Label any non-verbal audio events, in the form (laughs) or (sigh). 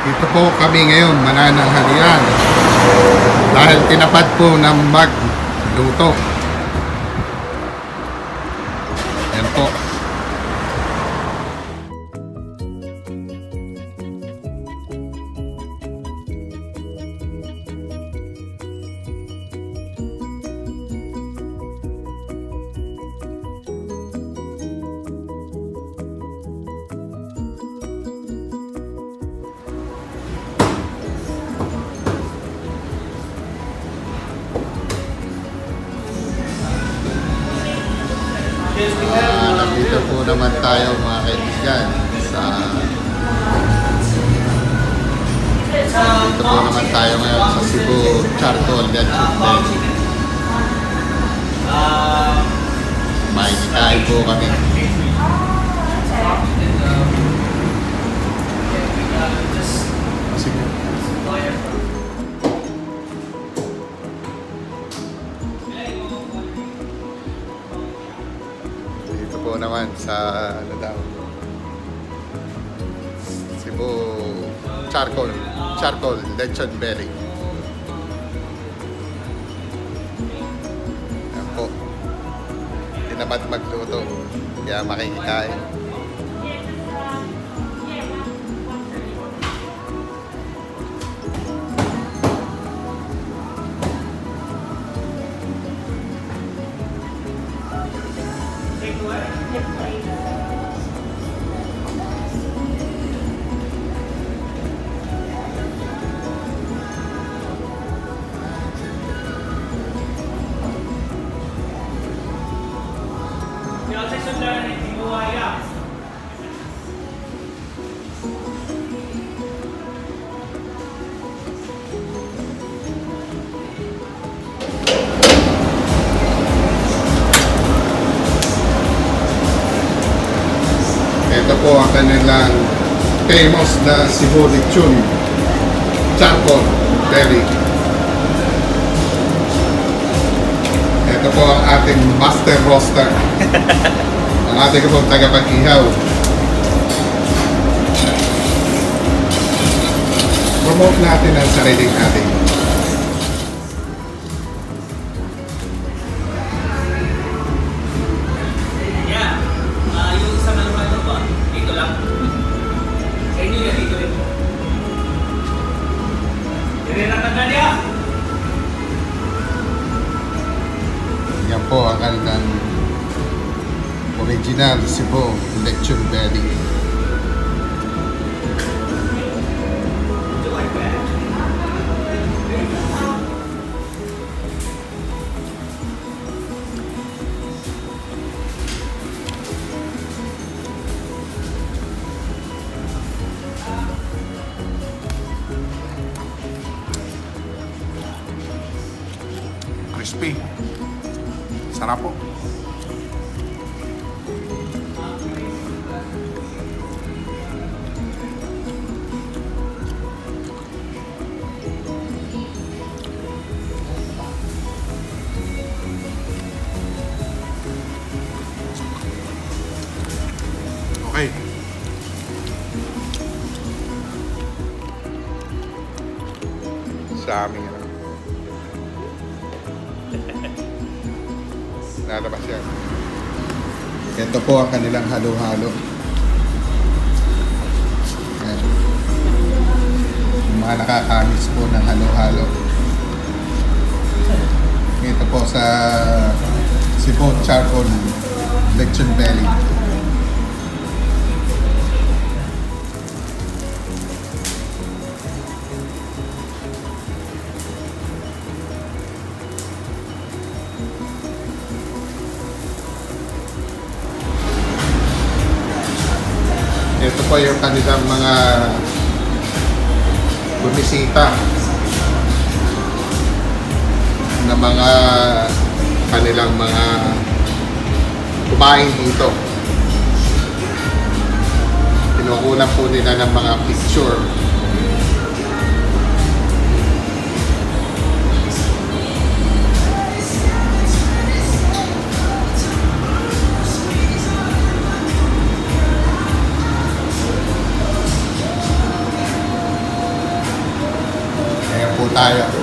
Dito po kami ngayon, manananghalian. Dahil tinapad po ng magluto. Yan po. Naman tayo mga kaibigan sa dito po naman tayo ngayon sa Cebu Charcoal Lechon Day. May kain po kami. Naman sa ano daw? Cebu Charcoal. Charcoal Lechon Belly. Yan po. Tinamad magluto. Kaya makikikain Ito po ang kanilang famous na Cebu Lechon Charcoal Belly Ito po ang ating master roaster. (laughs) Ang ating pong tagapag-ihaw. Promote natin ang sariling ating Dire na tanda niya. Yan po ang kanilang original Cebu Lechon Belly. Crispy. Sarap po. Okay. Sa aming ano. Lalabas yan. Ito po ang kanilang halo-halo. Yung mga nakakamis po ng halo-halo. Ito po sa Cebu Charcoal Lechon Belly. Ito po yung kanilang mga bumisita na mga kanilang mga kumain dito. Pinukunan po nila ng mga picture. Tayo.